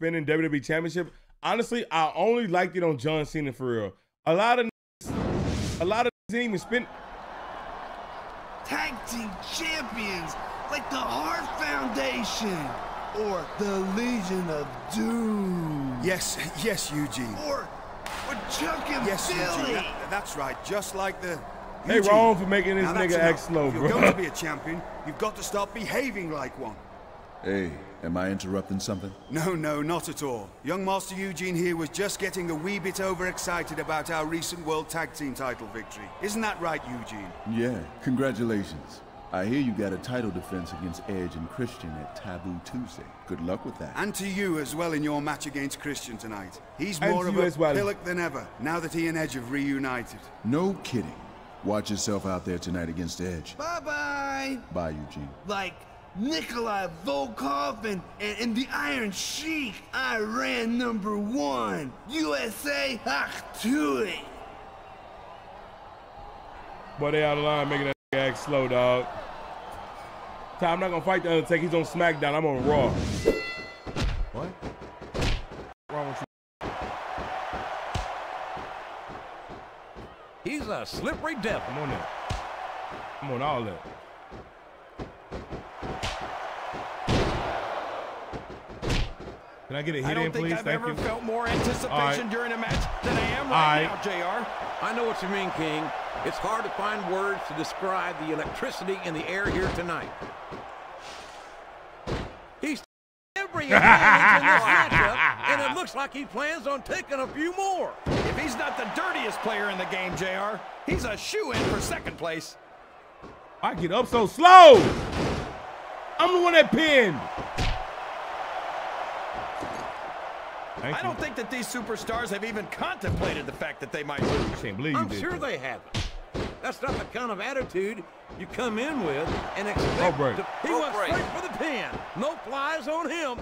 We like spinning WWE Championship? Honestly, I only liked it on John Cena for real. A lot of a lot of didn't even spin. Tag team champions like the Hart Foundation or the Legion of Doom Yes, yes, Eugene. or or Chuck and Yes, Billy. Eugene. That- that's right. Just like the. They Eugene, wrong for making this now nigga act enough. slow, if bro. you're going to be a champion, you've got to start behaving like one. Hey, am I interrupting something? No, no, not at all. Young Master Eugene here was just getting a wee bit overexcited about our recent World Tag Team title victory. Isn't that right, Eugene? Yeah, congratulations. I hear you got a title defense against Edge and Christian at Taboo Tuesday. Good luck with that. And to you as well in your match against Christian tonight. He's more of a as well. pillock than ever, now that he and Edge have reunited. No kidding. Watch yourself out there tonight against Edge. Bye-bye. Bye, Eugene. Like Nikolai Volkov and, and, and the Iron Sheik, Iran number one, USA, ach to it. Boy, they out of line making that nigga act slow, dog. Ty, I'm not gonna fight the Undertaker. He's on SmackDown. I'm on Raw. What? Wrong with you? He's a slippery devil. I'm on that. I'm on all that. Can I get a hit I don't in, think please? I've Thank ever you. felt more anticipation All right. during a match than I am right All right. now, JR. I know what you mean, King. It's hard to find words to describe the electricity in the air here tonight. He's every advantage in this matchup, and it looks like he plans on taking a few more. If he's not the dirtiest player in the game, JR, he's a shoe-in for second place. I get up so slow. I'm the one that pinned. Thank I don't think that these superstars have even contemplated the fact that they might lose. Can't believe I'm did. sure that. they haven't. That's not the kind of attitude you come in with and expect Rope break. to. He went straight for the pin. No flies on him.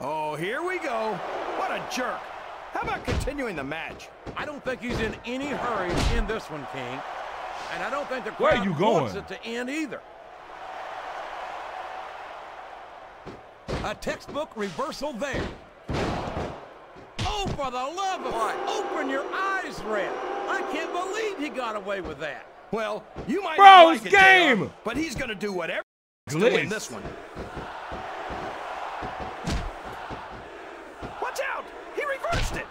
Oh, here we go. What a jerk. How about continuing the match? I don't think he's in any hurry in this one, King. And I don't think the Where crowd you going? wants it to end either. A textbook reversal there. Oh, for the love of open your eyes, Red. I can't believe he got away with that. Well, you might Bro, not like it's it, JR, game. but he's going to do whatever to win this one. Watch out! He reversed it.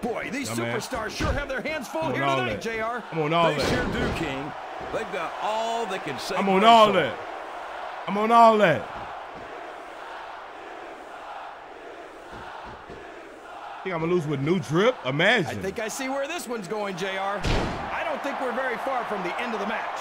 Boy, these Dumbass. superstars sure have their hands full here tonight. JR. I'm on all they that. sure do, King. They've got all they can say. I'm on all that. I'm on all that. Think I'm gonna lose with new drip? Imagine. I think I see where this one's going, JR. I don't think we're very far from the end of the match.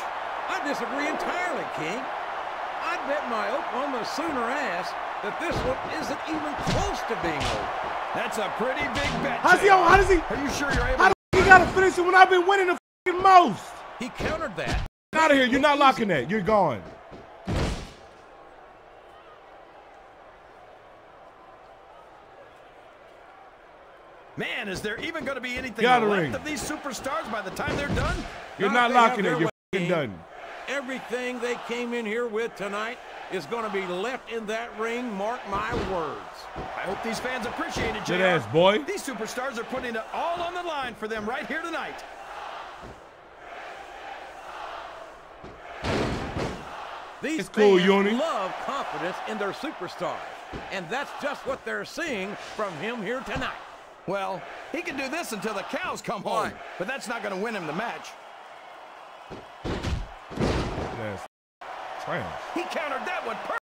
I disagree entirely, King. I bet my Oklahoma Sooner ass that this one isn't even close to being over. That's a pretty big bet. How's he on? How does he? Are you sure you're able How the f- he gotta finish it when I've been winning the fucking most? He countered that. Out of here! You're not locking that. You're gone. Man, is there even going to be anything Get out of the left ring. of these superstars by the time they're done? You're Not not if they have locking it. You're way, fucking done. Everything they came in here with tonight is going to be left in that ring. Mark my words. I hope these fans appreciate it, Good ass boy. These superstars are putting it all on the line for them right here tonight. These It's cool, fans Yoni. love confidence in their superstars, and that's just what they're seeing from him here tonight. Well, he can do this until the cows come home, but that's not going to win him the match. That's He countered that one perfect.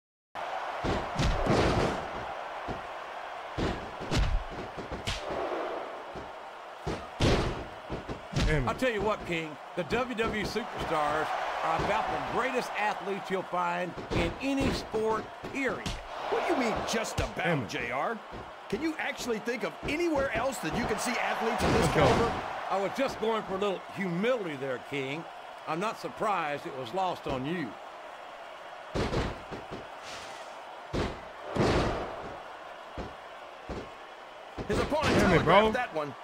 I'll tell you what, King, the WWE superstars are about the greatest athletes you'll find in any sport, period. What do you mean just about. JR? Can you actually think of anywhere else that you can see athletes of this caliber? I was just going for a little humility there, King. I'm not surprised it was lost on you. His opponent Damn it, bro. that one.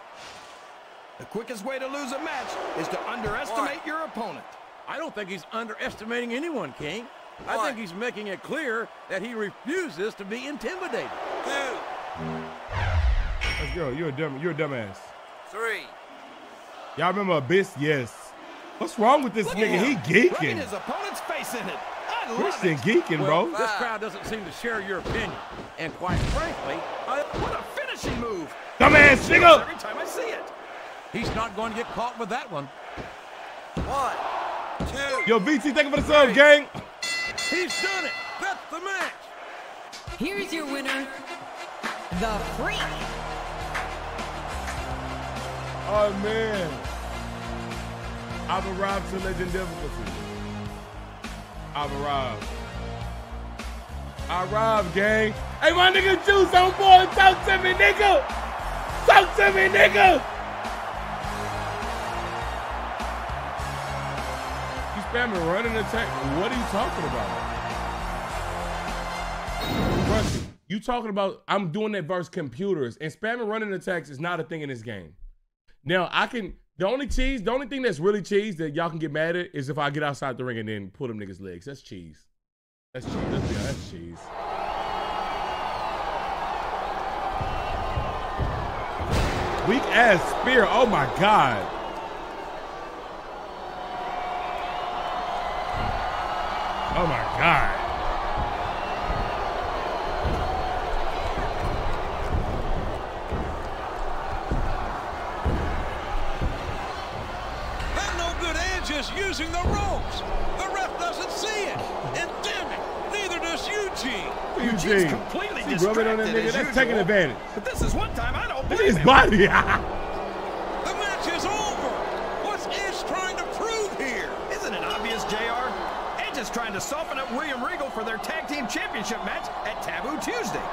The quickest way to lose a match is to underestimate your opponent. I don't think he's underestimating anyone, King. I think he's making it clear that he refuses to be intimidated. Let's go. You're a dumb. You're a dumbass. Three. Y'all remember Abyss? Yes. What's wrong with this Look nigga? He geeking. his opponent's face in it. I love Christian it. geeking, Well, bro. this crowd doesn't seem to share your opinion. And quite frankly, I, What a finishing move. Dumbass Chills nigga. Every time I see it. he's not going to get caught with that one. One. Two. Yo, BT, thank you for the sub, gang. He's done it. That's the match. Here's your winner, The Freak. Oh man. I've arrived to legend difficulty. I've arrived. I arrived, gang. Hey, my nigga Juice on board. Talk to me, nigga. Talk to me, nigga. He's spamming running attack. What are you talking about? Rusty, you talking about I'm doing that versus computers and spamming running attacks is not a thing in this game. Now I can the only cheese, the only thing that's really cheese that y'all can get mad at is if I get outside the ring and then pull them niggas legs. That's cheese. That's cheese. Be honest, that's cheese. Weak ass spear. Oh my god. Oh my god. No good Edge using the ropes. Eugene. Eugene's Eugene. completely See, rubbing on that nigga, as that's taking advantage. But this is one time I don't Look at blame his body. The match is over. What's Edge trying to prove here? Isn't it obvious, JR? Edge is trying to soften up William Regal for their tag team championship match at Taboo Tuesday.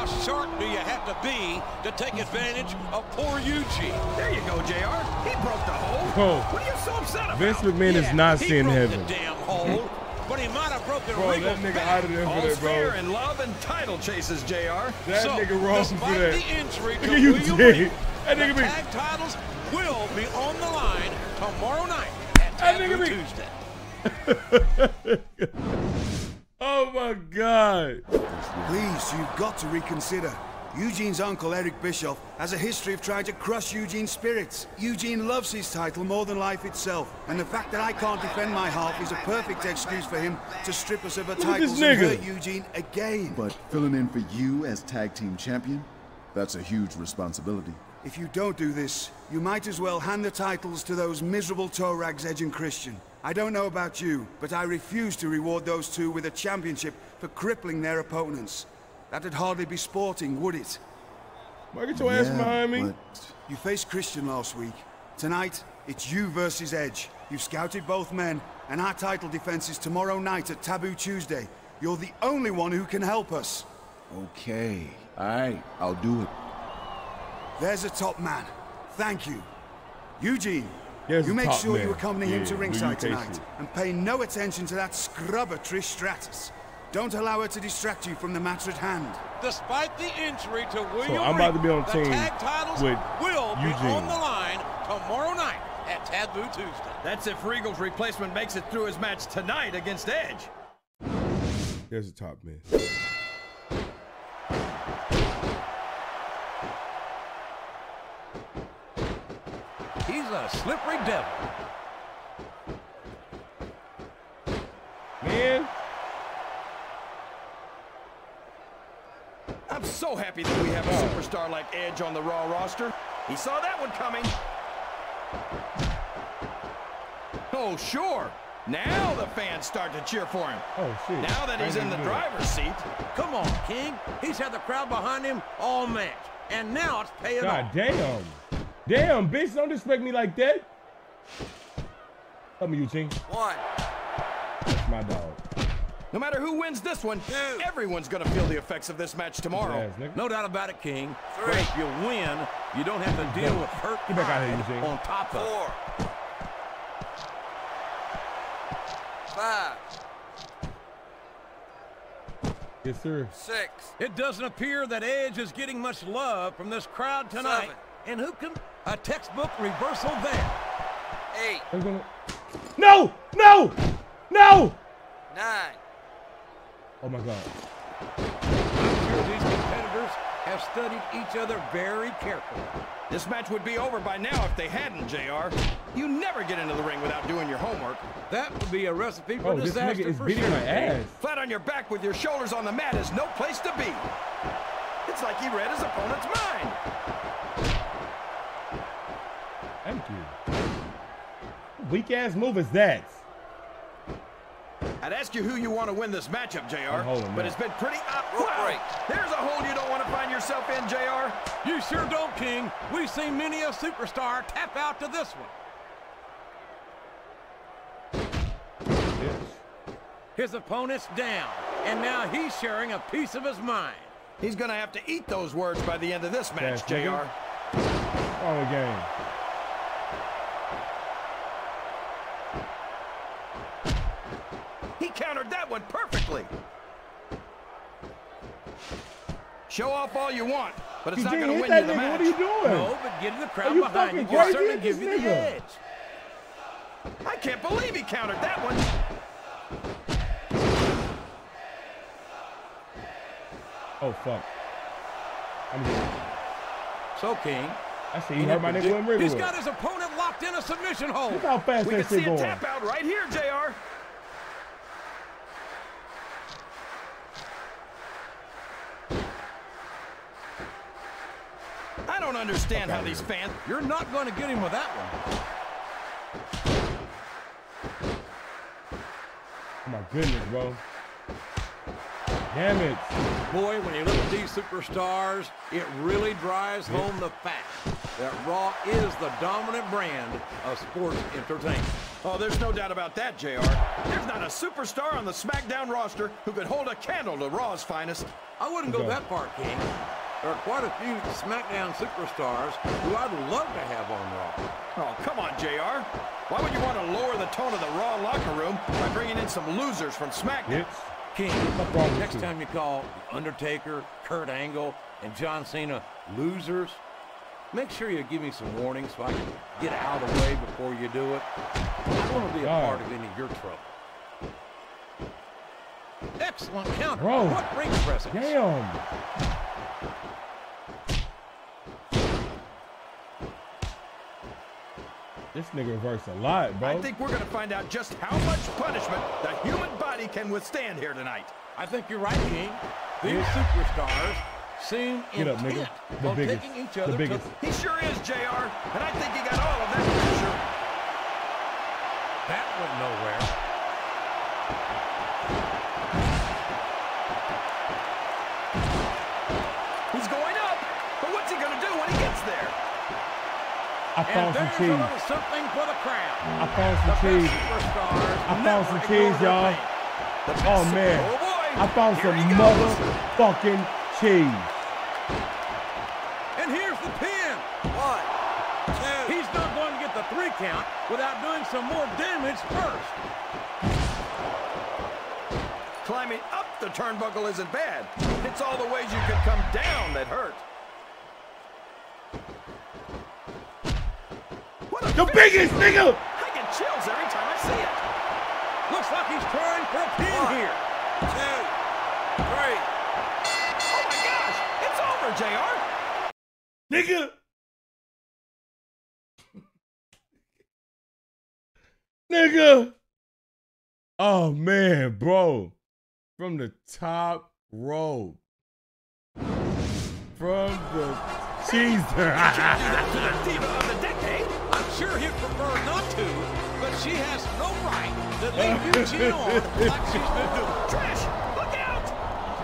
How sharp do you have to be to take advantage of poor Eugene? There you go, JR. He broke the hole. Bro, What are you so upset about? Vince McMahon is Yeah, not he seeing broke heaven. the damn hole, but he might have broken Bro, Regal's that nigga back. out of there for that, fair bro. in love and title chases, JR. That so, nigga wrong for that. the injury to Look you, William Jay. That nigga the be- tag titles will be on the line tomorrow night at That Taboo nigga be- Tuesday. Oh my god. Please, you've got to reconsider. Eugene's uncle, Eric Bischoff, has a history of trying to crush Eugene's spirits. Eugene loves his title more than life itself, and the fact that I can't defend my half is a perfect excuse for him to strip us of our Look titles and hurt Eugene again. But filling in for you as tag team champion? That's a huge responsibility. If you don't do this, you might as well hand the titles to those miserable toe rags Edge and Christian. I don't know about you, but I refuse to reward those two with a championship for crippling their opponents. That'd hardly be sporting, would it? Why get your ass Yeah, behind me? but You faced Christian last week. Tonight, it's you versus Edge. You've scouted both men, and our title defense is tomorrow night at Taboo Tuesday. You're the only one who can help us. okay. Alright, I'll do it. There's a top man. Thank you. Eugene, There's you make top sure you man. accompany him to ringside tonight, facing? and pay no attention to that scrubber Trish Stratus. Don't allow her to distract you from the matter at hand. Despite the injury to William I'm about to be on Regal, team the tag titles with will be on the line tomorrow night at Taboo Tuesday. That's if Regal's replacement makes it through his match tonight against Edge. There's a top man. A slippery devil. Man, I'm so happy that we have a superstar like Edge on the Raw roster. He saw that one coming. Oh, sure. Now the fans start to cheer for him. Oh shit. Now that he's in the didn't it. driver's seat, Come on, King. He's had the crowd behind him all match. And now it's paying God off. damn. Damn, bitch, don't disrespect me like that. Help me, Eugene. One. That's my dog. no matter who wins this one, everyone's going to feel the effects of this match tomorrow. Ass nigga. No doubt about it, King. Three. But if you win, you don't have to deal with hurt Get back out here, pride Eugene. on top of it. Four. Five. Yes, sir. Six. It doesn't appear that Edge is getting much love from this crowd tonight. Seven. And who can? A textbook reversal there. Eight. I'm gonna... No! No! No! Nine. Oh my god. I'm sure these competitors have studied each other very carefully. This match would be over by now if they hadn't, JR. You never get into the ring without doing your homework. That would be a recipe for Oh, this disaster nigga is for beating sure. my ass. Flat on your back with your shoulders on the mat is no place to be. It's like he read his opponent's mind. Thank you. Weak ass move is that? I'd ask you who you want to win this matchup, JR. I'm but it's been pretty up. Wow. There's a hole you don't want to find yourself in, JR. You sure don't, King. We've seen many a superstar tap out to this one. Bitch. His opponent's down, and now he's sharing a piece of his mind. He's going to have to eat those words by the end of this match, Yes, nigga. JR. Wrong game. He countered that one perfectly. Show off all you want, but it's You not didn't going to win that you the nigga. match. What are you doing? No, but getting the crowd you behind you fucking will crazy? certainly give you the nigga. edge. I can't believe he countered that one. Oh fuck. I'm good. So, King, I see he hurt my nigga William Regal. he's with. got his opponent locked in a submission hold. Look how fast We can see a tap out right here, JR. I don't understand how these fans. You're not going to get him with that one. Oh my goodness, bro. Damn it. Boy, when you look at these superstars, it really drives home the fact that Raw is the dominant brand of sports entertainment. Oh, there's no doubt about that, JR. There's not a superstar on the SmackDown roster who could hold a candle to Raw's finest. I wouldn't go that far, King. There are quite a few SmackDown superstars who I'd love to have on Raw. Oh, come on, JR. Why would you want to lower the tone of the Raw locker room by bringing in some losers from SmackDown? Bitch. King, What's wrong with next time you call The Undertaker, Kurt Angle, and John Cena losers, make sure you give me some warning so I can get out of the way before you do it. I don't want to be a God. part of any of your trouble. Excellent counter. Bro. What ring presence? Damn. This nigga reversed a lot, bro. I think we're going to find out just how much punishment the human body can withstand here tonight. I think you're right, King. These superstars seem Get up, nigga. The on biggest. taking each The biggest. to He sure is, JR, and I think he got all of that pressure. that went nowhere. Found some there's a cheese. something for the crowd. I found some cheese. superstars I found some cheese, y'all. Oh man. I found Here some motherfucking cheese. And here's the pin. One. Two. He's not going to get the three count without doing some more damage first. Climbing up the turnbuckle isn't bad. It's all the ways you could come down that hurt. What a The biggest nigga. I get chills every time I see it. Looks like he's trying for a pin One. here. Two. Three. Oh my gosh, it's over, JR. Nigga. Nigga. Oh man, bro. From the top row. From the cheese. She has no right to leave Eugene on like she's been doing. Trish, look out!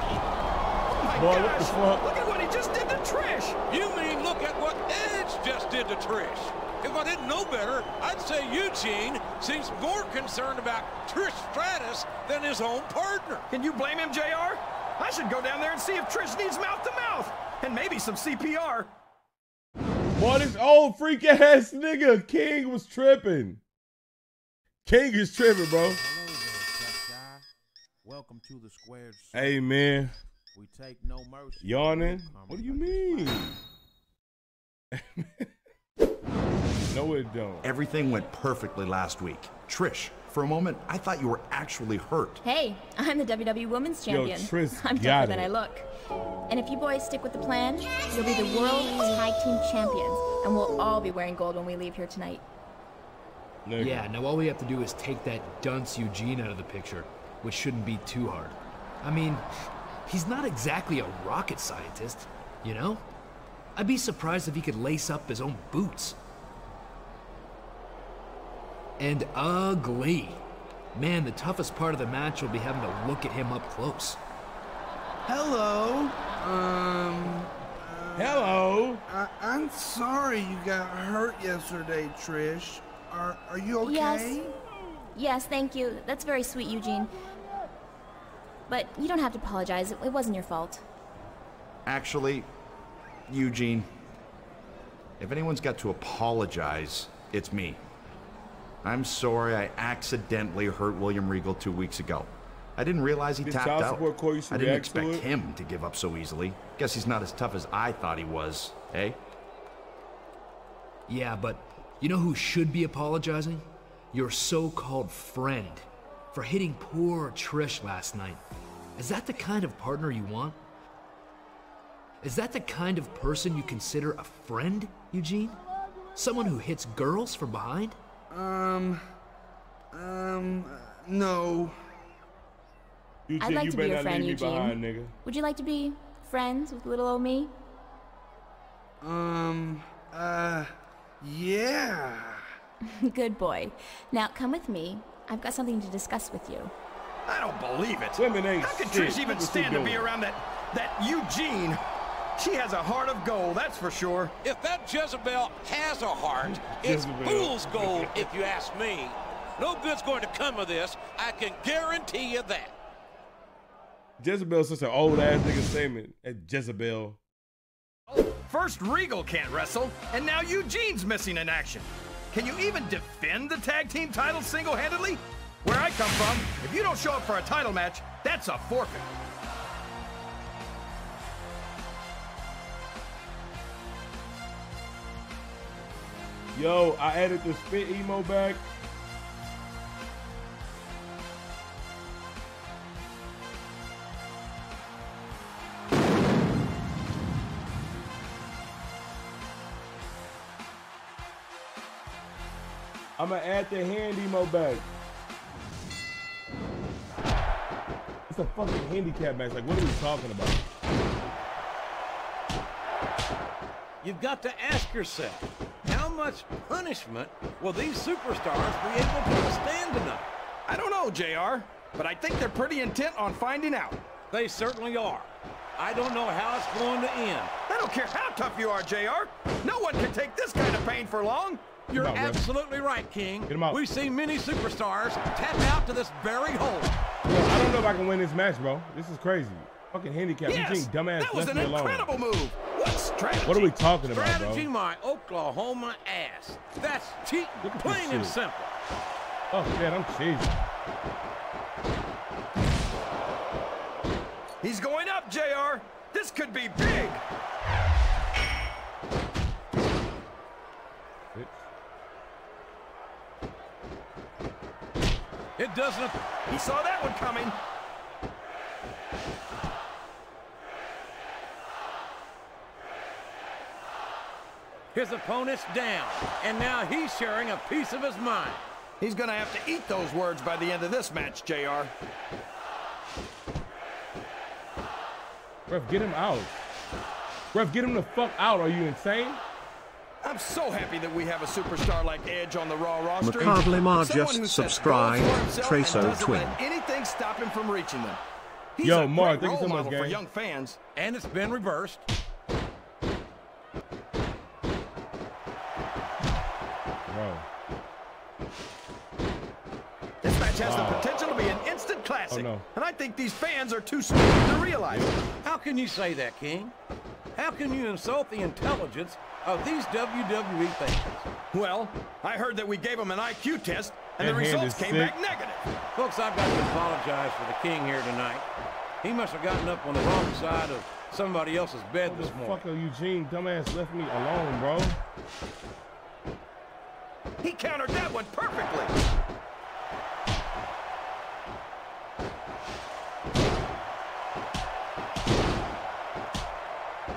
Oh my Boy, what gosh! fuck? Look at what he just did to Trish! You mean look at what Edge just did to Trish? If I didn't know better, I'd say Eugene seems more concerned about Trish Stratus than his own partner. Can you blame him, JR? I should go down there and see if Trish needs mouth to mouth. And maybe some CPR. Boy, this old freak ass nigga King was tripping. King is tripping, bro. Hello there. Welcome to the squared circle. Hey man, We take no mercy. yawning. What do you mean? no, it don't. Everything went perfectly last week. Trish, for a moment, I thought you were actually hurt. Hey, I'm the WWE Women's Champion. Yo, Champion. Trish I'm got tougher than. I look. And if you boys stick with the plan, you'll be the world tag team champions, and we'll all be wearing gold when we leave here tonight. Nigga. Yeah, now all we have to do is take that dunce Eugene out of the picture, which shouldn't be too hard. I mean, he's not exactly a rocket scientist, you know? I'd be surprised if he could lace up his own boots. And ugly. Man, the toughest part of the match will be having to look at him up close. Hello. Um. Hello. I, I'm sorry you got hurt yesterday, Trish. Are Are you okay? Yes. Yes, thank you. That's very sweet, Eugene. But you don't have to apologize. It, it wasn't your fault. Actually, Eugene, if anyone's got to apologize, it's me. I'm sorry I accidentally hurt William Regal two weeks ago. I didn't realize he Did tapped out. support call you should I didn't react to expect him to give up so easily. Guess he's not as tough as I thought he was, eh? Yeah, but you know who should be apologizing? Your so called friend for hitting poor Trish last night. Is that the kind of partner you want? Is that the kind of person you consider a friend, Eugene? Someone who hits girls from behind? Um. Um. No. You I'd like you to be your friend, Eugene. behind, nigga. Would you like to be friends with little old me? Um. Uh. Yeah. Good boy. Now come with me. I've got something to discuss with you. I don't believe it. Women ain't How can shit. Trish even stand to be around that that Eugene? She has a heart of gold, that's for sure. If that Jezebel has a heart, it's fool's gold, if you ask me. No good's going to come of this. I can guarantee you that. Jezebel's such an old ass nigga statement. That Jezebel. First Regal can't wrestle, and now Eugene's missing in action. Can you even defend the tag team title single-handedly? Where I come from, if you don't show up for a title match, that's a forfeit. Yo, I added the spit emo back. I'm gonna add the hand emo back. It's a fucking handicap match. Like, what are we talking about? You've got to ask yourself, how much punishment will these superstars be able to withstand tonight? I don't know, JR, but I think they're pretty intent on finding out. They certainly are. I don't know how it's going to end. I don't care how tough you are, JR. No one can take this kind of pain for long. You're out, absolutely right, King. Get him out. We've seen many superstars tap out to this very hole. I don't know if I can win this match, bro. This is crazy. Fucking handicap. Yes, You think dumbass that was an alone. incredible move. What strategy? What are we talking about, bro? Strategy, my Oklahoma ass. That's cheating, Look at this plain and simple. Oh shit, I'm cheesy. He's going up, JR. This could be big. It doesn't. He saw that one coming. His opponent's down, and now he's sharing a piece of his mind. He's gonna have to eat those words by the end of this match, JR. Ref, get him out. Ref, get him the fuck out. Are you insane? I'm so happy that we have a superstar like Edge on the Raw roster. Macabre Lemar just who sets subscribed, goals and Traso Twin. anything stop him from reaching them. He's Yo, a Mark, great thank you so role much, model for gang. young fans. And it's been reversed. Bro. This match has Wow. the potential to be an instant classic. Oh, no. And I think these fans are too stupid to realize it. How can you say that, King? How can you insult the intelligence of these WWE fans? Well, I heard that we gave them an IQ test, and That the results came sick. back negative. Folks, I've got to apologize for the King here tonight. He must have gotten up on the wrong side of somebody else's bed this morning. Fucker Eugene, dumbass left me alone, bro. He countered that one perfectly.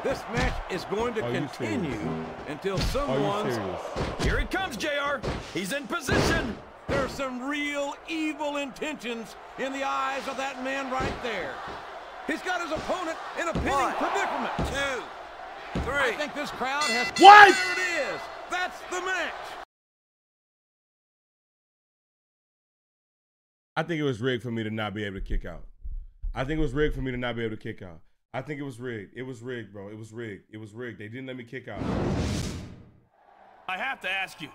This match is going to Are continue until Are someone's... Here it comes, JR. He's in position. There's some real evil intentions in the eyes of that man right there. He's got his opponent in a pinning One, predicament. Two, three. I think this crowd has... What? There it is. That's the match. I think it was rigged for me to not be able to kick out. I think it was rigged for me to not be able to kick out. I think it was rigged. It was rigged, bro. It was rigged. It was rigged. They didn't let me kick out. I have to ask you,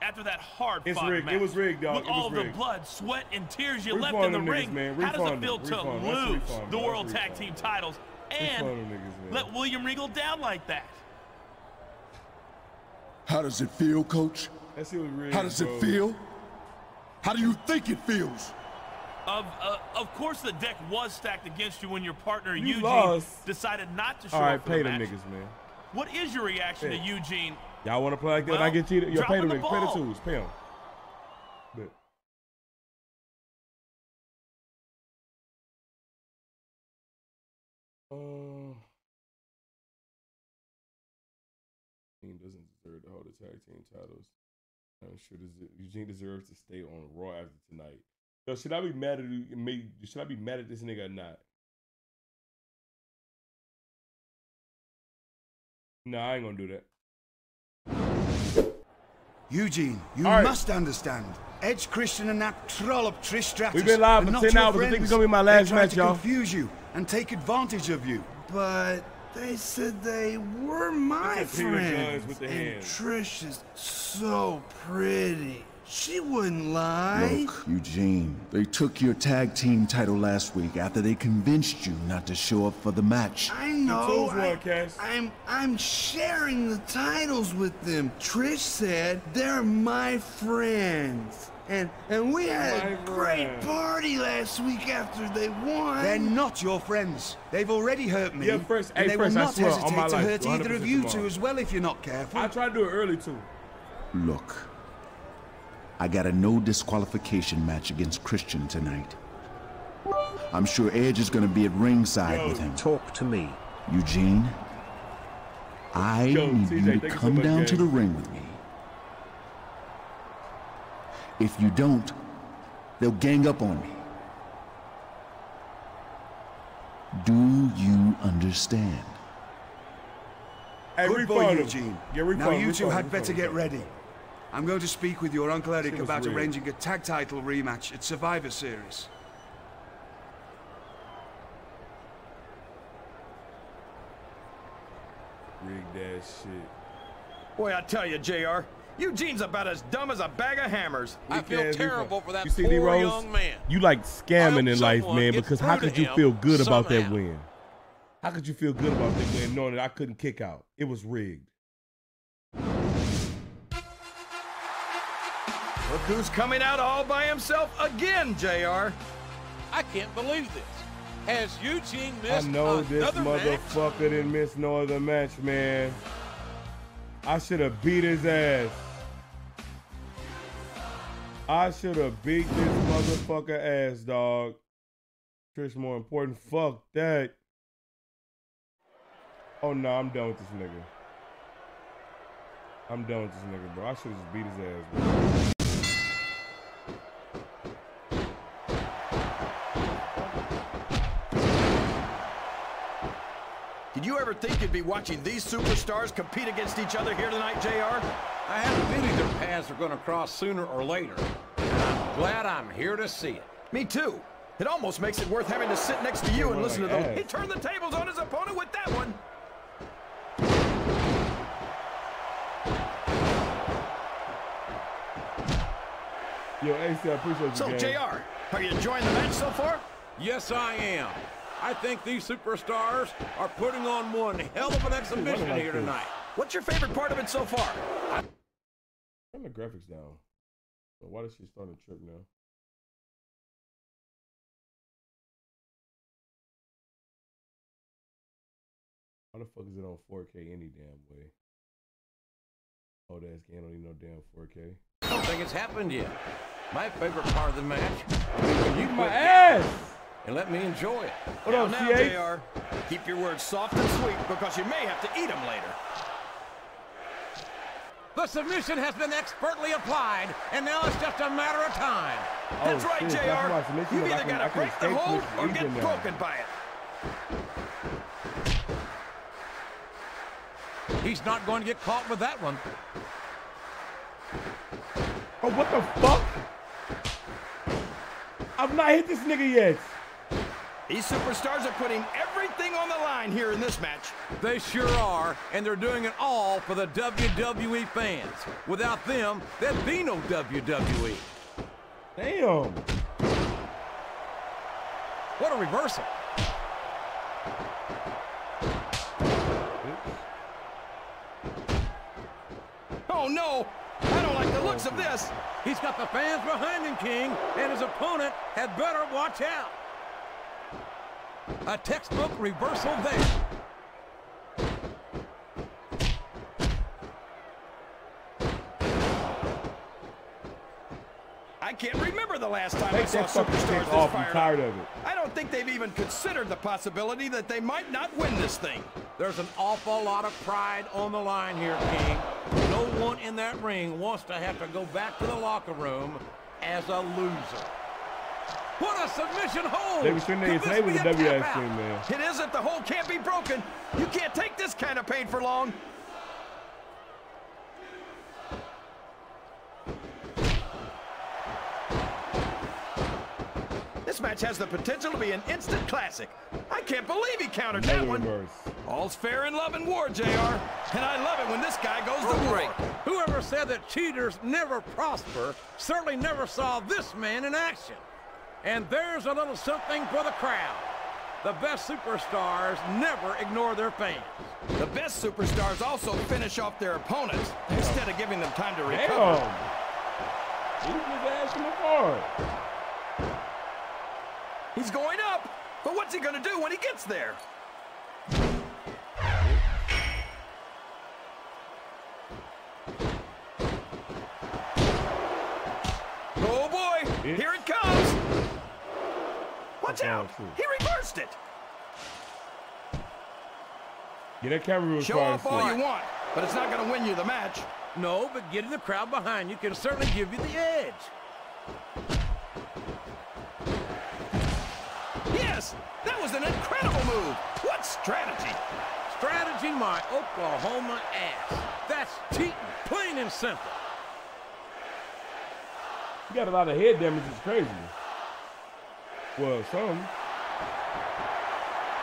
after that hard It's fought rigged. match, It was rigged, dog. with It was all the blood, sweat, and tears you left in the them niggas, ring, man. how does it Refund feel them. to Refund. Lose refund, the. World That's Tag refund. Team titles and niggas, let William Regal down like that? How does it feel, coach? That shit was rigged, How does bro. it feel? How do you think it feels? Of uh, of course, the deck was stacked against you when your partner You Eugene lost. decided not to show All right, up for pay the them match. niggas, man. What is your reaction Hey. to Eugene? Y'all want to play like that? I get cheated. Yo, pay them the niggas. Pay the tools. Pay them. But. Uh, Eugene doesn't deserve to hold the tag team titles. I'm sure Eugene deserves to stay on Raw after tonight. Yo, should I be mad at you? me- Should I be mad at this nigga or not? No, I ain't gonna do that. Eugene, you right. must understand. Edge, Christian, and that trollop Trish Stratus. We've been live for not 10 your hours. I think it's gonna be my last trying match, to y'all. confuse you and take advantage of you. But they said they were my Look at Peter Guns friends. and hands. Trish is so pretty. She wouldn't lie. Look, Eugene, they took your tag team title last week after they convinced you not to show up for the match. I know. tools I, one, Cass. I'm I'm sharing the titles with them. Trish said they're my friends. And and we had My a great friends. party last week after they won. They're not your friends. They've already hurt me. Yeah, Fresh- and hey, they Fresh, will not swear, hesitate to life, hurt either of you tomorrow. two as well if you're not careful. I tried to do it early too. Look, I got a no disqualification match against Christian tonight. I'm sure Edge is gonna be at ringside with him. Talk to me. Eugene, I Yo, need TJ, you to you so come much, down to the ring with me. If you don't, they'll gang up on me. Do you understand? Hey, Good boy. Eugene. Yeah, now you two had better refund get him. ready. I'm going to speak with your Uncle Eric Shit about rigged. arranging a tag title rematch at Survivor Series. Rigged that shit. Boy, I tell you, JR, Eugene's about as dumb as a bag of hammers. I feel terrible for that You see, poor D-Rose? young man. You like scamming in life, man, because how could you feel good about that win? How could you feel good about that win knowing that I couldn't kick out? It was rigged. Look who's coming out all by himself again, JR. I can't believe this. Has Eugene missed I missed know this another match? motherfucker didn't miss no other match, man. I should have beat his ass. I should have beat this motherfucker ass, dog. Trish, more important. Fuck that. Oh no, I'm done with this nigga. I'm done with this nigga, bro. I should have just beat his ass, bro. Did you ever think you'd be watching these superstars compete against each other here tonight, JR? I have a feeling their paths are going to cross sooner or later. I'm glad I'm here to see it. Me too. It almost makes it worth having to sit next to you and listen to like them. He turned the tables on his opponent with that one. Yo, AC, I appreciate you, So, gang. JR, are you enjoying the match so far? Yes, I am. I think these superstars are putting on one hell of an exhibition like here this. tonight. What's your favorite part of it so far? Turn the graphics down. So why does she start to trip now? Why the fuck is it on 4K any damn way? Oh, that's game don't need no damn 4K. I don't think it's happened yet. My favorite part of the match will be when you My ass! And let me enjoy it. What now, up, now, CH? JR, keep your words soft and sweet because you may have to eat them later. The submission has been expertly applied, and now it's just a matter of time. Oh, that's Oh, right, shit, JR. submission, You've either can- got to break the hold or get now. broken by it. He's not going to get caught with that one. Oh, what the fuck? I've not hit this nigga yet. These superstars are putting everything on the line here in this match. They sure are, and they're doing it all for the WWE fans. Without them, there'd be no. WWE. Damn. What a reversal. Oh, no. I don't like the looks of this. He's got the fans behind him, King, and his opponent had better watch out. A textbook reversal there. I can't remember the last time Take I saw that fucking superstars this off. I'm tired of it. I don't think they've even considered the possibility that they might not win this thing. There's an awful lot of pride on the line here, King. No one in that ring wants to have to go back to the locker room as a loser. What a submission hold! They was sitting there Could this today with the a WS tap out? team, man. It isn't. The hole can't be broken. You can't take this kind of pain for long. This match has the potential to be an instant classic. I can't believe he countered that one. reverse. All's fair in love and war, JR. And I love it when this guy goes to war. Whoever said that cheaters never prosper certainly never saw this man in action. And there's a little something for the crowd. The best superstars never ignore their fans. The best superstars also finish off their opponents instead of giving them time to recover. Damn. He was asking hard. He's going up, but what's he going to do when he gets there? Oh boy, here it comes. Watch out, he reversed it. Get that camera real Show off all you want, but it's not going to win you the match. No, but getting the crowd behind you can certainly give you the edge. Yes, that was an incredible move. What strategy? Strategy my Oklahoma ass. That's cheating, plain and simple. You got a lot of head damage. It's crazy. Well, some.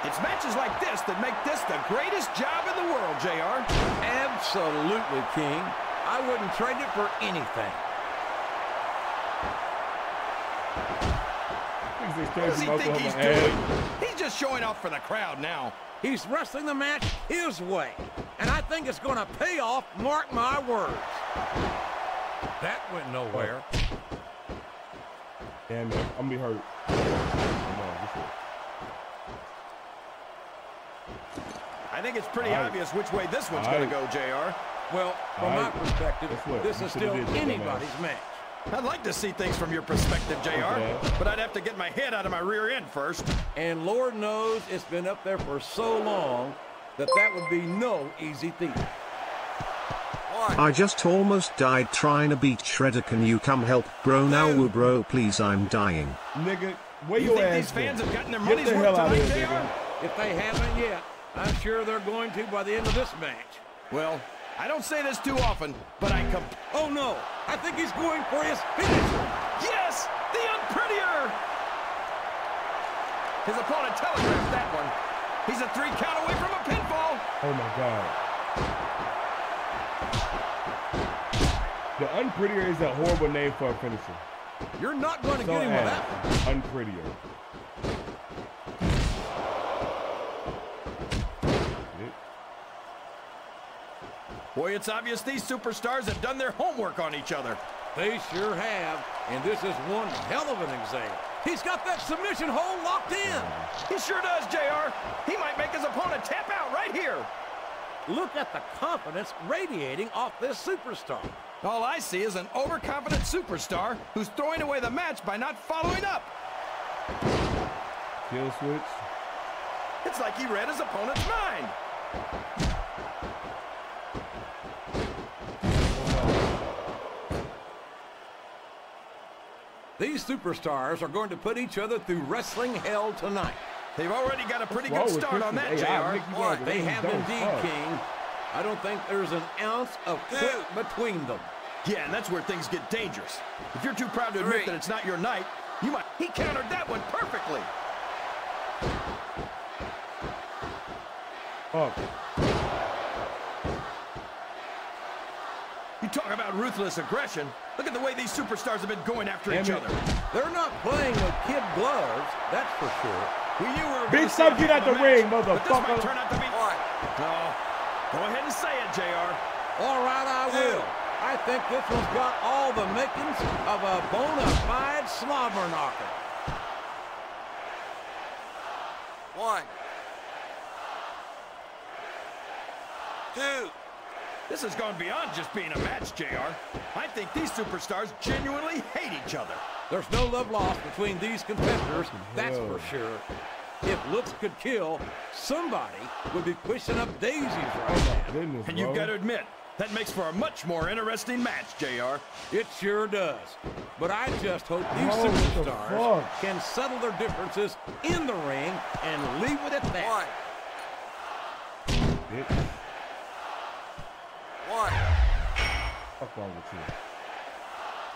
It's matches like this that make this the greatest job in the world, JR. Absolutely, King. I wouldn't trade it for anything. What does he think he's doing? He's just showing off for the crowd now. He's wrestling the match his way. And I think it's going to pay off, mark my words. That went nowhere. Damn it, I'm gonna be hurt. Come on, this is- I think it's pretty All right. obvious which way this one's All going to go, JR. Well, from All my perspective, what? this is still did that, dumbass. anybody's match. I'd like to see things from your perspective, JR, Okay. but I'd have to get my head out of my rear end first. And Lord knows it's been up there for so long that that would be no easy feat. I just almost died trying to beat Shredder. Can you come help, bro? Now, woo, bro, please, I'm dying. Nigga, where You your think ass these fans have gotten their Get money's the worth hell out of tonight, here, JR? If they haven't yet, I'm sure they're going to by the end of this match. Well, I don't say this too often, but I come. Oh no! I think he's going for his finisher. Yes, the unprettier. His opponent telegraphed that one. He's a three count away from a pinfall. Oh my God. The unprettier is a horrible name for a finisher. You're not going to So get him with ass. that. Unprettier. Boy, it's obvious these superstars have done their homework on each other. They sure have, and this is one hell of an exam. He's got that submission hold locked in. He sure does, JR. He might make his opponent tap out right here. Look at the confidence radiating off this superstar. All I see is an overconfident superstar who's throwing away the match by not following up. Kill switch. It's like he read his opponent's mind. These superstars are going to put each other through wrestling hell tonight. They've already got a pretty wrong good start on that, Christian? Hey, JR. think you guys are They have indeed. King. I don't think there's an ounce of quit between them. Yeah, and that's where things get dangerous. If you're too proud to admit that it's not your night, you might. He countered that one perfectly. Oh, You talk about ruthless aggression. Look at the way these superstars have been going after Damn each it. other. They're not playing with kid gloves, that's for sure. We knew we were Big gonna Sub, get hell out of the ring, match, But this might motherfucker. Go ahead and say it, JR. All right, I will. I think this one's got all the makings of a bona fide slobber knocker. One. Two. This has gone beyond just being a match, JR. I think these superstars genuinely hate each other. There's no love lost between these competitors, that's for sure. If looks could kill, somebody would be pushing up daisies right now. goodness, And you've got to admit, that makes for a much more interesting match, JR. It sure does. But I just hope these Oh, what the superstars can settle their differences in the ring and leave with it at that. Bitch. One. Fuck wrong with you?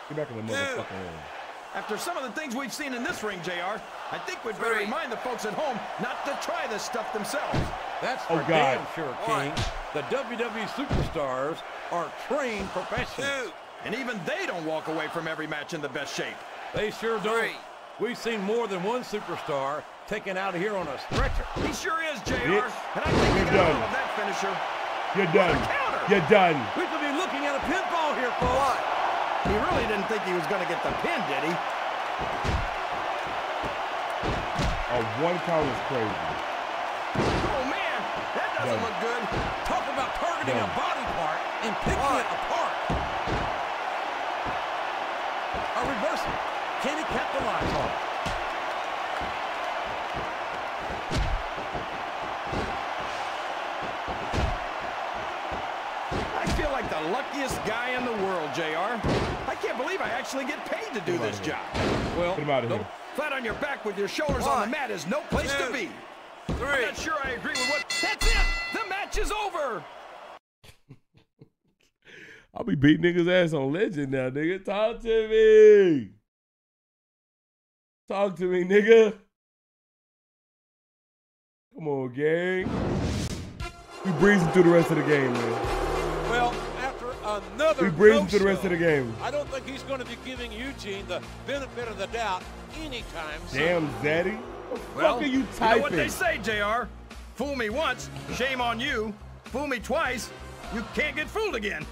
Get back in the motherfucking ring. After some of the things we've seen in this ring, JR, I think we'd better remind the folks at home not to try this stuff themselves. That's Oh, for God. damn sure, King. The WWE superstars are trained professionals. And even they don't walk away from every match in the best shape. They sure don't. We've seen more than one superstar taken out of here on a stretcher. He sure is, JR. Bitch. And I think he You're got done. all of that finisher. You're done. You're done. We could be looking at a pinfall here, folks. He really didn't think he was going to get the pin, did he? A one count is crazy. Oh, man. That doesn't Done. look good. Talk about targeting Done. a body part and picking it apart. A reversal. Can he capitalize on it? I feel like the luckiest guy in the world, JR. I can't believe I actually get paid to do this job. Well, Get him out of here. Flat on your back with your shoulders on the mat is no place to be. I'm not sure I agree with what. That's it! The match is over! I'll be beating niggas ass on legend now, nigga. Talk to me. Talk to me, nigga. Come on, gang. We breezing through the rest of the game, man. Another We breezing through the rest of the game. I don't think he's going to be giving Eugene the benefit of the doubt anytime soon. Damn, Zaddy. What Well, fuck are you know typing? what they say, JR? Fool me once, shame on you. Fool me twice, you can't get fooled again.